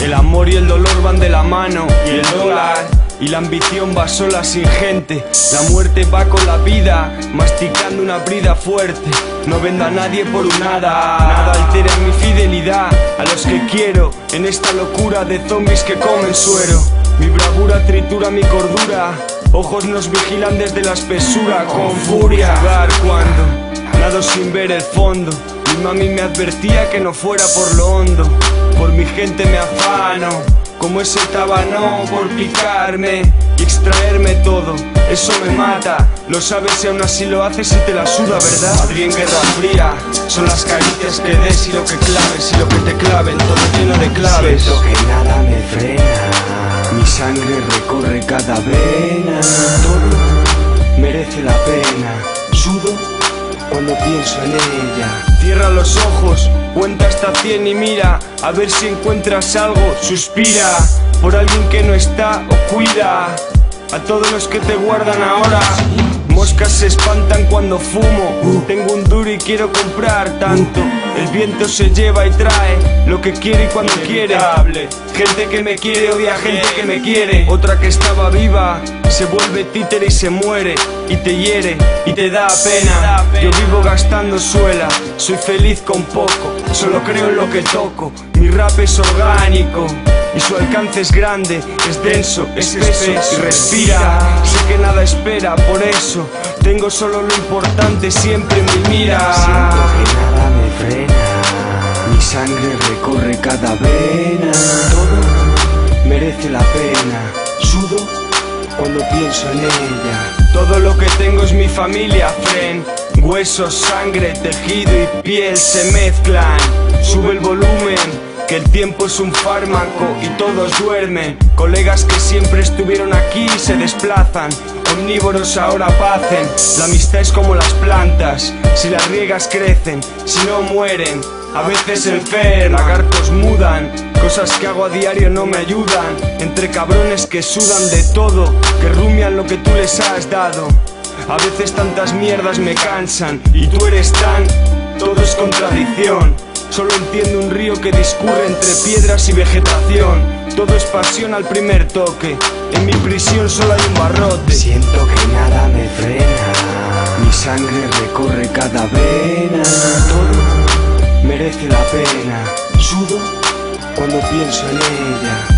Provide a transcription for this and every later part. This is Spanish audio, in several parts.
El amor y el dolor van de la mano y el dólar y la ambición va sola sin gente. La muerte va con la vida, masticando una brida fuerte. No venda a nadie por un nada, nada altera mi fidelidad a los que quiero en esta locura de zombies que comen suero. Mi bravura tritura mi cordura, ojos nos vigilan desde la espesura con furia. Jugar cuando sin ver el fondo. Mi mami me advertía que no fuera por lo hondo, por mi gente me afano. Como ese tabano por picarme y extraerme todo, eso me mata. Lo sabes y aún así lo haces y te la suda, ¿verdad? Madrid en guerra fría, son las caricias que des y lo que claves y lo que te claven, todo lleno de claves. Siento que nada me frena, mi sangre recorre cada vena. Todo merece la pena, cuando pienso en ella. Cierra los ojos, cuenta hasta 100 y mira a ver si encuentras algo. Suspira por alguien que no está o cuida a todos los que te guardan ahora. Moscas se espantan cuando fumo. Tengo un duro y quiero comprar tanto. El viento se lleva y trae lo que quiere y cuando quiere. Gente que me quiere odia gente que me quiere. Otra que estaba viva se vuelve títere y se muere y te hiere y te da pena. Yo vivo gastando suela, soy feliz con poco, solo creo en lo que toco. Mi rap es orgánico y su alcance es grande, es denso, es espeso y respira. Sé que nada espera, por eso tengo solo lo importante siempre en mi mira. Siento que nada me frena, mi sangre recorre cada vena. Todo merece la pena, sudo cuando pienso en ella. Todo lo que tengo es mi familia, friend. Huesos, sangre, tejido y piel se mezclan. Sube el volumen, que el tiempo es un fármaco y todos duermen. Colegas que siempre estuvieron aquí se desplazan. Omnívoros ahora pacen. La amistad es como las plantas. Si las riegas crecen, si no mueren. A veces enferman, lagartos mudan. Cosas que hago a diario no me ayudan. Entre cabrones que sudan de todo, que rumian lo que tú les has dado. A veces tantas mierdas me cansan y tú eres tan. Todo es contradicción. Solo entiendo un río que discurre entre piedras y vegetación. Todo es pasión al primer toque. En mi prisión solo hay un barrote. Siento que nada me frena, mi sangre recorre cada vena. Todo merece la pena, sudo cuando pienso en ella.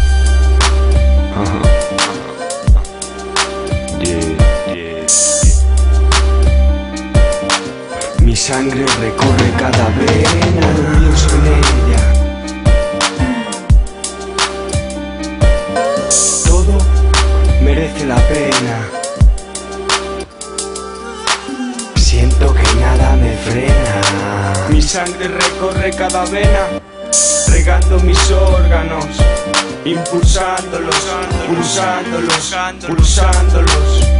Sangre recorre cada vena, pienso en ella. Todo merece la pena. Siento que nada me frena. Mi sangre recorre cada vena, regando mis órganos, impulsándolos, pulsándolos, pulsándolos.